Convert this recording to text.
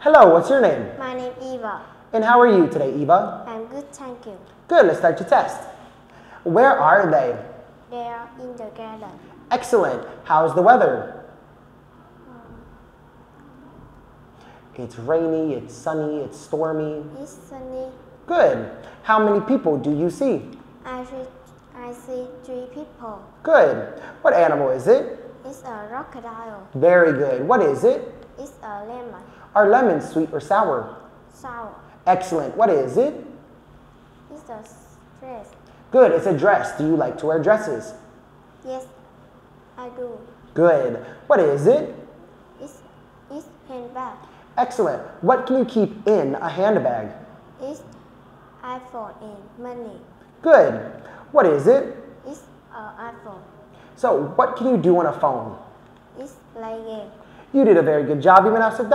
Hello, what's your name? My name is Eva. And how are you today, Eva? I'm good, thank you. Good, let's start your test. Where are they? They are in the garden. Excellent. How's the weather? Hmm. It's rainy, it's sunny, it's stormy. It's sunny. Good. How many people do you see? I see, I see three people. Good. What animal is it? It's a crocodile. Very good. What is it? It's a lemon. Are lemons sweet or sour? Sour. Excellent. What is it? It's a dress. Good. It's a dress. Do you like to wear dresses? Yes, I do. Good. What is it? It's, it's handbag. Excellent. What can you keep in a handbag? It's iPhone and money. Good. What is it? It's a iPhone. So, what can you do on a phone? It's like game. You did a very good job. You may now sit down.